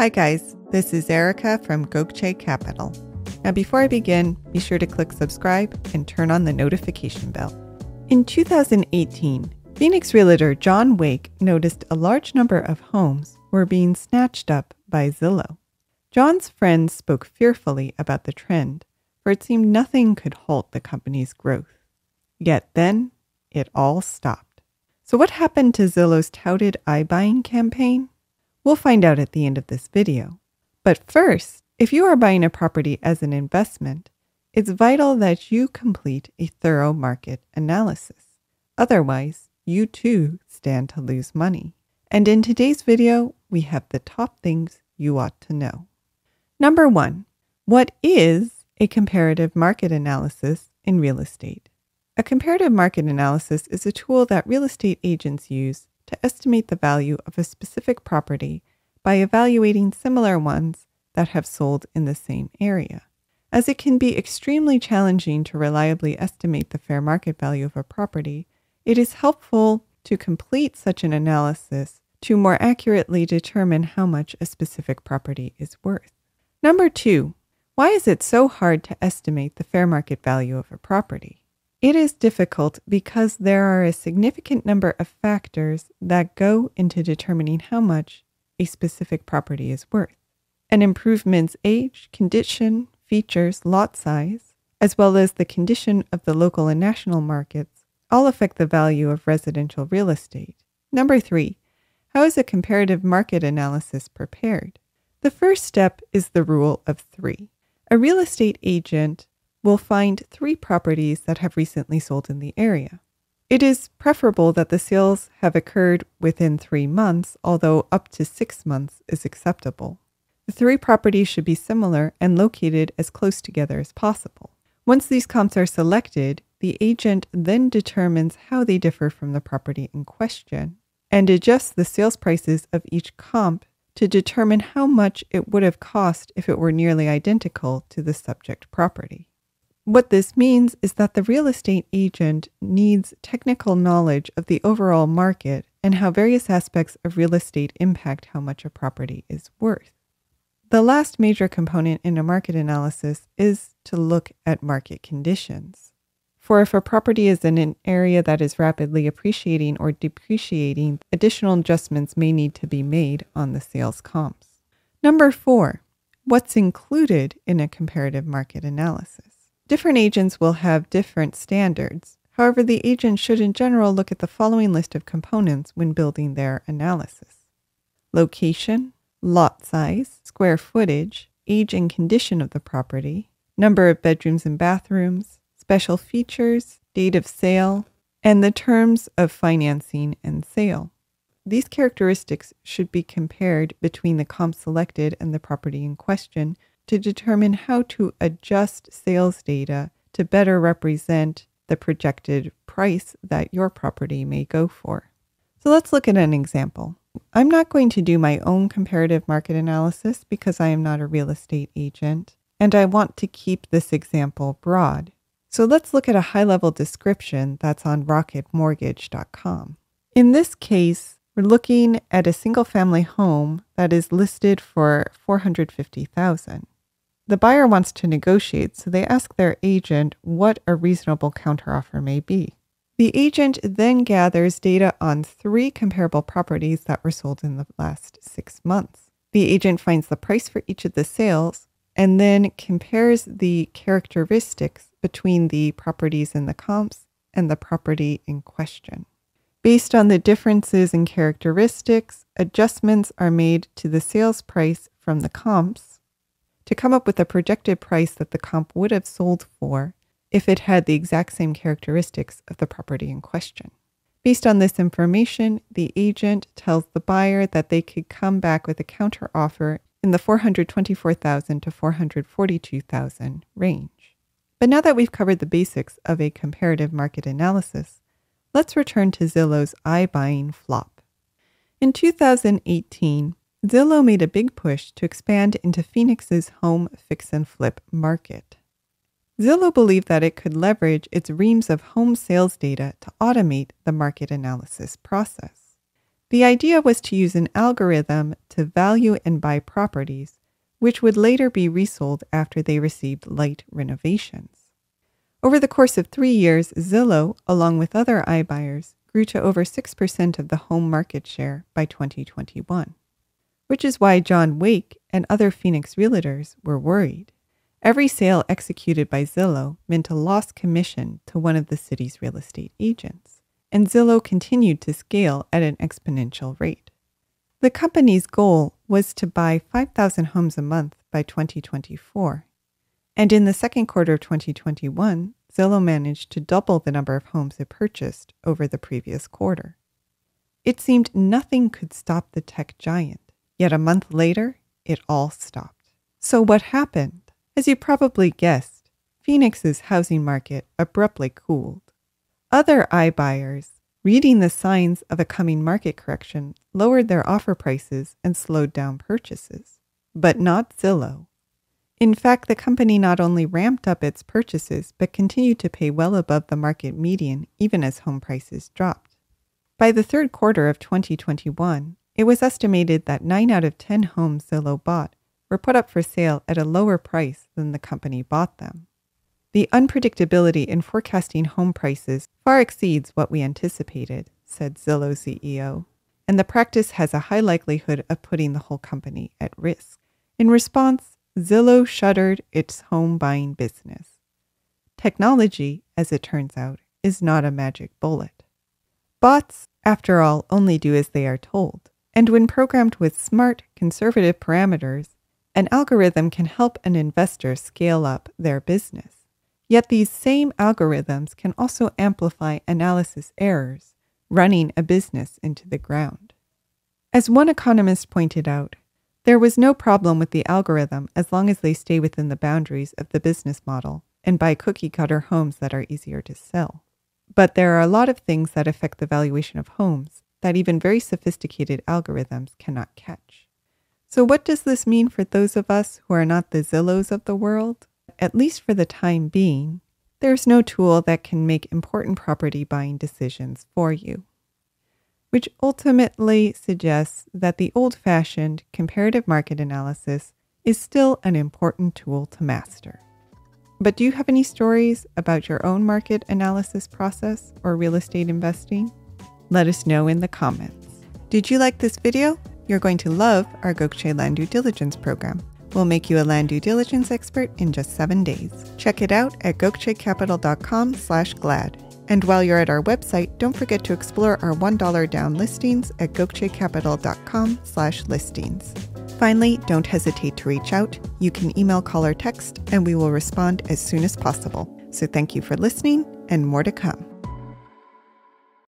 Hi, guys. This is Erica from Gokce Capital. Now, before I begin, be sure to click subscribe and turn on the notification bell. In 2018, Phoenix realtor John Wake noticed a large number of homes were being snatched up by Zillow. John's friends spoke fearfully about the trend, for it seemed nothing could halt the company's growth. Yet then, it all stopped. So, what happened to Zillow's touted iBuying campaign? We'll find out at the end of this video. But first, if you are buying a property as an investment, it's vital that you complete a thorough market analysis. Otherwise, you too stand to lose money. And in today's video, we have the top things you ought to know. Number one, what is a comparative market analysis in real estate? A comparative market analysis is a tool that real estate agents use to estimate the value of a specific property by evaluating similar ones that have sold in the same area. As it can be extremely challenging to reliably estimate the fair market value of a property, it is helpful to complete such an analysis to more accurately determine how much a specific property is worth. Number two, why is it so hard to estimate the fair market value of a property? It is difficult because there are a significant number of factors that go into determining how much a specific property is worth. An improvement's age, condition, features, lot size, as well as the condition of the local and national markets, all affect the value of residential real estate. Number three, how is a comparative market analysis prepared? The first step is the rule of three. A real estate agent will find three properties that have recently sold in the area. It is preferable that the sales have occurred within three months, although up to six months is acceptable. The three properties should be similar and located as close together as possible. Once these comps are selected, the agent then determines how they differ from the property in question and adjusts the sales prices of each comp to determine how much it would have cost if it were nearly identical to the subject property. What this means is that the real estate agent needs technical knowledge of the overall market and how various aspects of real estate impact how much a property is worth. The last major component in a market analysis is to look at market conditions. For if a property is in an area that is rapidly appreciating or depreciating, additional adjustments may need to be made on the sales comps. Number four, what's included in a comparative market analysis? Different agents will have different standards. However, the agent should in general look at the following list of components when building their analysis location, lot size, square footage, age and condition of the property, number of bedrooms and bathrooms, special features, date of sale, and the terms of financing and sale. These characteristics should be compared between the comp selected and the property in question to determine how to adjust sales data to better represent the projected price that your property may go for. So let's look at an example. I'm not going to do my own comparative market analysis because I am not a real estate agent, and I want to keep this example broad. So let's look at a high level description that's on rocketmortgage.com. In this case, we're looking at a single family home that is listed for 450,000. The buyer wants to negotiate, so they ask their agent what a reasonable counteroffer may be. The agent then gathers data on three comparable properties that were sold in the last six months. The agent finds the price for each of the sales and then compares the characteristics between the properties in the comps and the property in question. Based on the differences in characteristics, adjustments are made to the sales price from the comps to come up with a projected price that the comp would have sold for if it had the exact same characteristics of the property in question. Based on this information, the agent tells the buyer that they could come back with a counteroffer in the 424,000 to 442,000 range. But now that we've covered the basics of a comparative market analysis, let's return to Zillow's iBuying flop. In 2018, Zillow made a big push to expand into Phoenix's home fix and flip market. Zillow believed that it could leverage its reams of home sales data to automate the market analysis process. The idea was to use an algorithm to value and buy properties, which would later be resold after they received light renovations. Over the course of three years, Zillow, along with other iBuyers, grew to over 6% of the home market share by 2021, which is why John Wake and other Phoenix realtors were worried. Every sale executed by Zillow meant a lost commission to one of the city's real estate agents, and Zillow continued to scale at an exponential rate. The company's goal was to buy 5,000 homes a month by 2024, and in the second quarter of 2021, Zillow managed to double the number of homes it purchased over the previous quarter. It seemed nothing could stop the tech giant, yet a month later, it all stopped. So, what happened? As you probably guessed, Phoenix's housing market abruptly cooled. Other iBuyers, reading the signs of a coming market correction, lowered their offer prices and slowed down purchases. But not Zillow. In fact, the company not only ramped up its purchases, but continued to pay well above the market median even as home prices dropped. By the third quarter of 2021, it was estimated that 9 out of 10 homes Zillow bought were put up for sale at a lower price than the company bought them. The unpredictability in forecasting home prices far exceeds what we anticipated, said Zillow CEO, and the practice has a high likelihood of putting the whole company at risk. In response, Zillow shuttered its home buying business. Technology, as it turns out, is not a magic bullet. Bots, after all, only do as they are told, and when programmed with smart, conservative parameters, an algorithm can help an investor scale up their business. Yet these same algorithms can also amplify analysis errors, running a business into the ground. As one economist pointed out, there was no problem with the algorithm as long as they stay within the boundaries of the business model and buy cookie cutter homes that are easier to sell. But there are a lot of things that affect the valuation of homes that even very sophisticated algorithms cannot catch. So, what does this mean for those of us who are not the Zillows of the world? At least for the time being, there's no tool that can make important property buying decisions for you. Which ultimately suggests that the old fashioned comparative market analysis is still an important tool to master. But do you have any stories about your own market analysis process or real estate investing? Let us know in the comments. Did you like this video? You're going to love our Gokce Land Due Diligence program. We'll make you a land due diligence expert in just seven days. Check it out at gokcecapital.com slash glad. And while you're at our website, don't forget to explore our $1 down listings at gokcecapital.com slash listings. Finally, don't hesitate to reach out. You can email, call, or text, and we will respond as soon as possible. So thank you for listening, and more to come.